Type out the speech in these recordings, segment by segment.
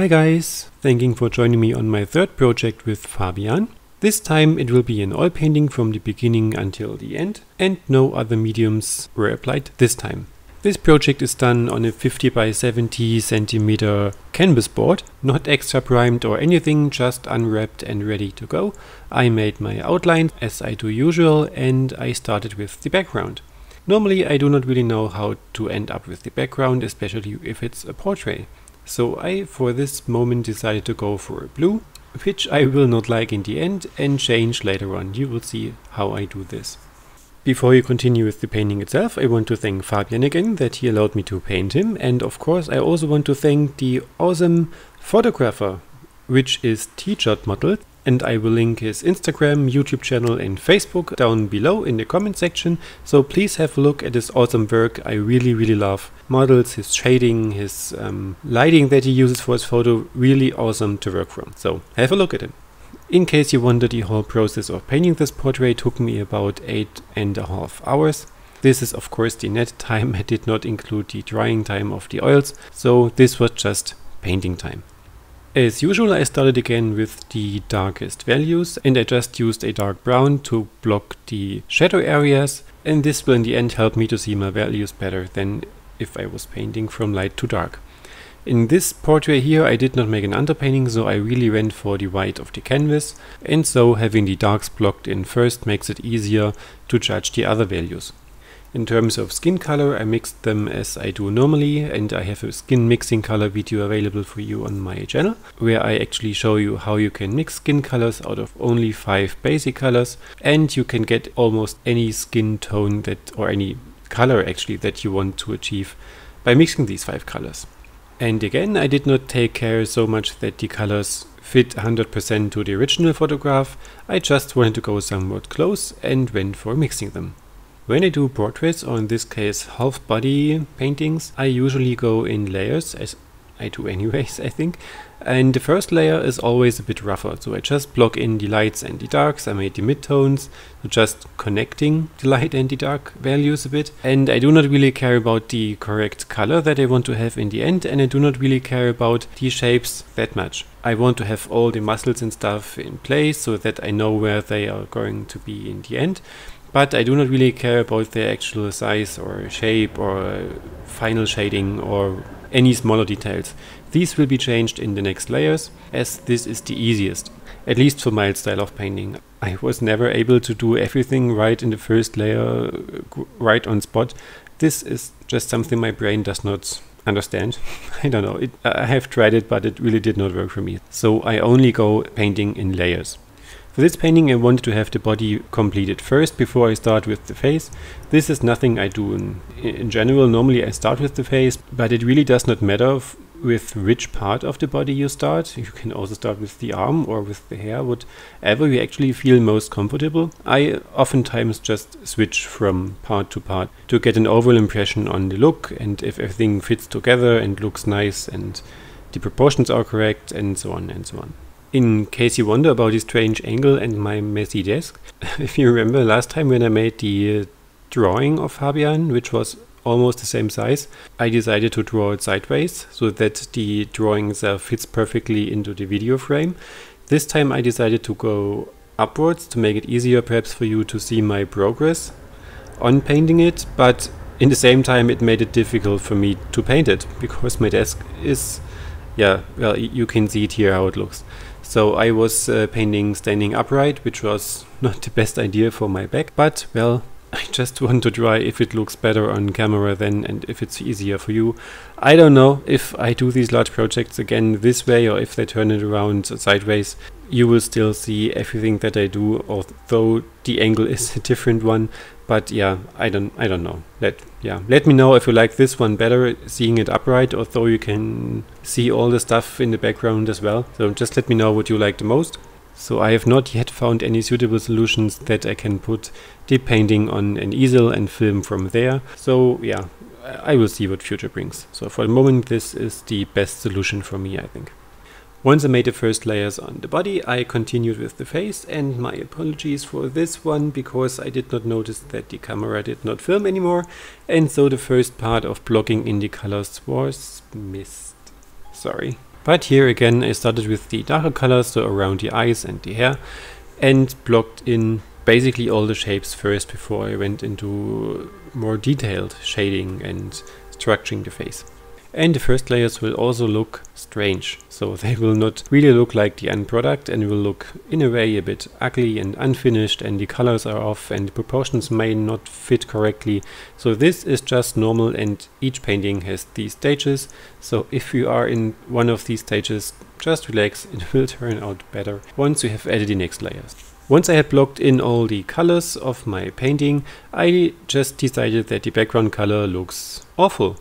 Hi guys, thanking for joining me on my third project with Fabian. This time it will be an oil painting from the beginning until the end and no other mediums were applied this time. This project is done on a 50 by 70 centimeter canvas board, not extra primed or anything, just unwrapped and ready to go. I made my outline as I do usual and I started with the background. Normally I do not really know how to end up with the background, especially if it's a portrait. So I for this moment decided to go for a blue which I will not like in the end and change later on. You will see how I do this. Before you continue with the painting itself, I want to thank Fabian again that he allowed me to paint him and of course I also want to thank the awesome photographer which is TeeJott Model and I will link his Instagram, YouTube channel and Facebook down below in the comment section. So please have a look at his awesome work. I really really love models, his shading, his um, lighting that he uses for his photo. Really awesome to work from. So have a look at him. In case you wonder, the whole process of painting this portrait took me about eight and a half hours. This is of course the net time, I did not include the drying time of the oils, so this was just painting time. As usual I started again with the darkest values and I just used a dark brown to block the shadow areas and this will in the end help me to see my values better than if I was painting from light to dark. In this portrait here I did not make an underpainting so I really went for the white of the canvas and so having the darks blocked in first makes it easier to judge the other values. In terms of skin color, I mixed them as I do normally and I have a skin mixing color video available for you on my channel where I actually show you how you can mix skin colors out of only five basic colors and you can get almost any skin tone that or any color actually that you want to achieve by mixing these five colors. And again, I did not take care so much that the colors fit 100% to the original photograph, I just wanted to go somewhat close and went for mixing them. When I do portraits, or in this case half body paintings, I usually go in layers, as I do anyways, I think. And the first layer is always a bit rougher, so I just block in the lights and the darks, I made the midtones, so just connecting the light and the dark values a bit. And I do not really care about the correct color that I want to have in the end, and I do not really care about the shapes that much. I want to have all the muscles and stuff in place so that I know where they are going to be in the end but I do not really care about the actual size or shape or final shading or any smaller details. These will be changed in the next layers as this is the easiest, at least for my style of painting. I was never able to do everything right in the first layer right on spot. This is just something my brain does not understand. I don't know, it, I have tried it but it really did not work for me. So I only go painting in layers. For this painting I wanted to have the body completed first before I start with the face. This is nothing I do in, in general. Normally I start with the face, but it really does not matter with which part of the body you start. You can also start with the arm or with the hair, whatever you actually feel most comfortable. I oftentimes just switch from part to part to get an overall impression on the look and if everything fits together and looks nice and the proportions are correct and so on and so on. In case you wonder about this strange angle and my messy desk, if you remember last time when I made the uh, drawing of Fabian, which was almost the same size, I decided to draw it sideways so that the drawing itself fits perfectly into the video frame. This time I decided to go upwards to make it easier perhaps for you to see my progress on painting it, but in the same time it made it difficult for me to paint it because my desk is, yeah, well you can see it here how it looks. So I was uh, painting standing upright, which was not the best idea for my back, but well, I just want to try if it looks better on camera then and if it's easier for you. I don't know if I do these large projects again this way or if they turn it around sideways. You will still see everything that I do, although the angle is a different one. But yeah, I don't, I don't know. Let, yeah, let me know if you like this one better, seeing it upright, although you can see all the stuff in the background as well. So just let me know what you like the most. So I have not yet found any suitable solutions that I can put the painting on an easel and film from there. So yeah, I will see what future brings. So for the moment this is the best solution for me I think. Once I made the first layers on the body, I continued with the face and my apologies for this one because I did not notice that the camera did not film anymore and so the first part of blocking in the colors was missed. Sorry. But here again I started with the darker colors, so around the eyes and the hair, and blocked in basically all the shapes first before I went into more detailed shading and structuring the face. And the first layers will also look strange. So they will not really look like the end product and will look in a way a bit ugly and unfinished and the colors are off and the proportions may not fit correctly. So this is just normal and each painting has these stages. So if you are in one of these stages, just relax, it will turn out better once you have added the next layers. Once I had blocked in all the colors of my painting, I just decided that the background color looks awful.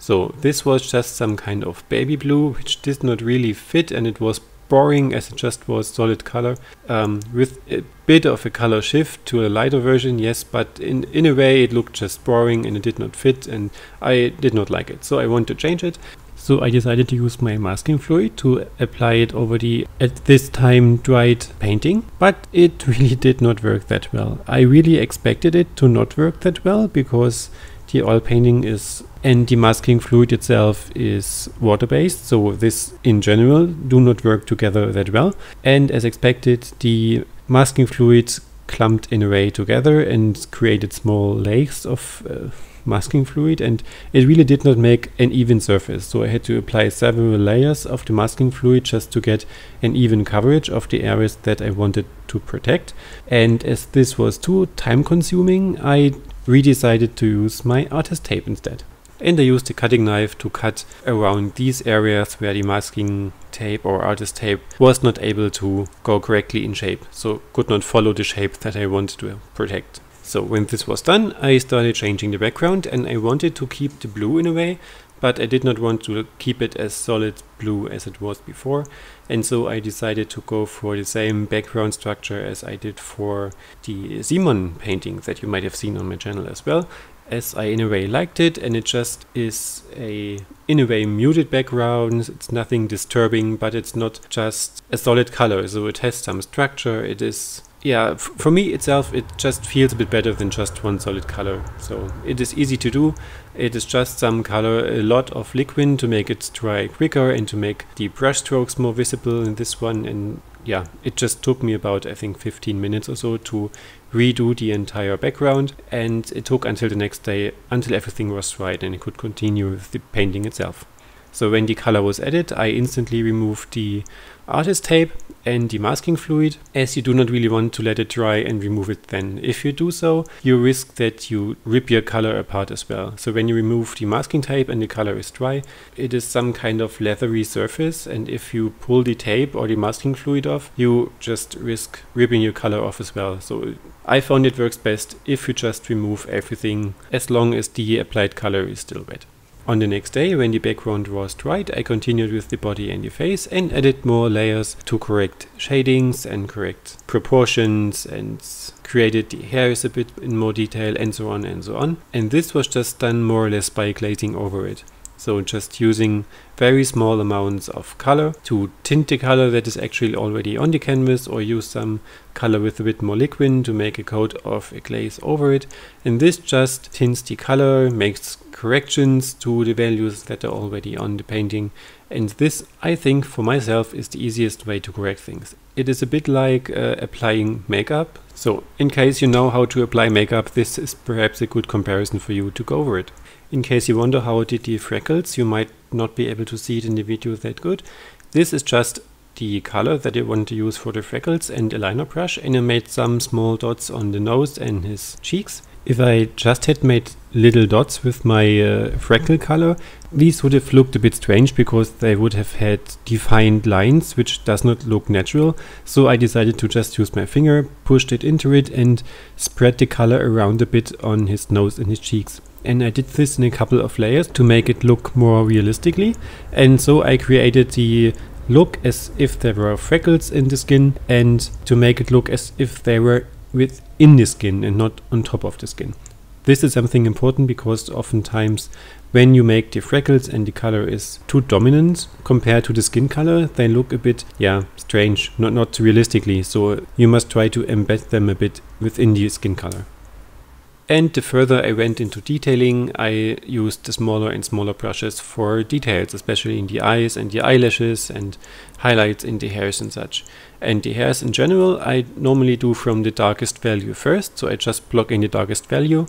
So this was just some kind of baby blue, which did not really fit and it was boring as it just was solid color um, with a bit of a color shift to a lighter version yes but in in a way it looked just boring and it did not fit and I did not like it. So I want to change it. So I decided to use my masking fluid to apply it over the at this time dried painting but it really did not work that well. I really expected it to not work that well because the oil painting is and the masking fluid itself is water based so this in general do not work together that well. And as expected the masking fluid clumped in a way together and created small lakes of uh, masking fluid and it really did not make an even surface so I had to apply several layers of the masking fluid just to get an even coverage of the areas that I wanted to protect and as this was too time consuming I we decided to use my artist tape instead. And I used the cutting knife to cut around these areas where the masking tape or artist tape was not able to go correctly in shape, so could not follow the shape that I wanted to protect. So when this was done, I started changing the background and I wanted to keep the blue in a way, but I did not want to keep it as solid blue as it was before. And so I decided to go for the same background structure as I did for the Simon painting that you might have seen on my channel as well as I in a way liked it. And it just is a in a way muted background. It's nothing disturbing but it's not just a solid color. So it has some structure. It is yeah, for me itself, it just feels a bit better than just one solid color. So it is easy to do. It is just some color, a lot of Liquin to make it dry quicker and to make the brush strokes more visible in this one. And yeah, it just took me about, I think, 15 minutes or so to redo the entire background. And it took until the next day, until everything was right and it could continue with the painting itself. So when the color was added, I instantly removed the artist tape and the masking fluid as you do not really want to let it dry and remove it then. If you do so, you risk that you rip your color apart as well. So when you remove the masking tape and the color is dry, it is some kind of leathery surface and if you pull the tape or the masking fluid off, you just risk ripping your color off as well. So I found it works best if you just remove everything as long as the applied color is still wet. On the next day, when the background was dried, I continued with the body and the face and added more layers to correct shadings and correct proportions and created the hairs a bit in more detail and so on and so on. And this was just done more or less by glazing over it. So just using very small amounts of color to tint the color that is actually already on the canvas or use some color with a bit more Liquin to make a coat of a glaze over it. And this just tints the color, makes corrections to the values that are already on the painting. And this, I think, for myself is the easiest way to correct things. It is a bit like uh, applying makeup. So in case you know how to apply makeup, this is perhaps a good comparison for you to go over it. In case you wonder how I did the freckles, you might not be able to see it in the video that good. This is just the color that I want to use for the freckles and a liner brush and I made some small dots on the nose and his cheeks. If I just had made little dots with my uh, freckle color, these would have looked a bit strange because they would have had defined lines, which does not look natural. So I decided to just use my finger, pushed it into it and spread the color around a bit on his nose and his cheeks and I did this in a couple of layers to make it look more realistically and so I created the look as if there were freckles in the skin and to make it look as if they were within the skin and not on top of the skin. This is something important because oftentimes when you make the freckles and the color is too dominant compared to the skin color, they look a bit, yeah, strange, not, not realistically. So you must try to embed them a bit within the skin color. And the further I went into detailing, I used the smaller and smaller brushes for details, especially in the eyes and the eyelashes and highlights in the hairs and such. And the hairs in general, I normally do from the darkest value first, so I just block in the darkest value.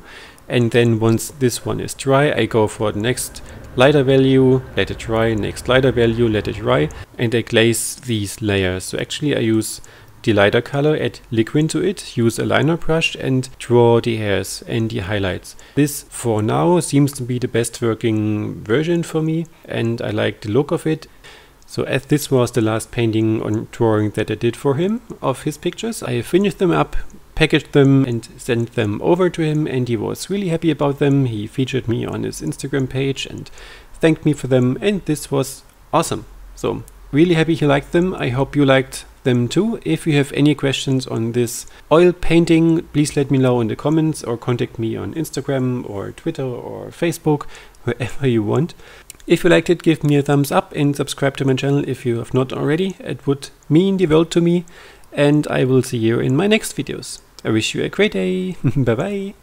And then once this one is dry, I go for the next lighter value, let it dry, next lighter value, let it dry, and I glaze these layers. So actually I use the lighter color, add Liquin to it, use a liner brush and draw the hairs and the highlights. This for now seems to be the best working version for me and I like the look of it. So as this was the last painting on drawing that I did for him of his pictures, I finished them up, packaged them and sent them over to him and he was really happy about them. He featured me on his Instagram page and thanked me for them and this was awesome. So really happy he liked them. I hope you liked them too. If you have any questions on this oil painting, please let me know in the comments or contact me on Instagram or Twitter or Facebook, wherever you want. If you liked it, give me a thumbs up and subscribe to my channel if you have not already. It would mean the world to me. And I will see you in my next videos. I wish you a great day. bye bye.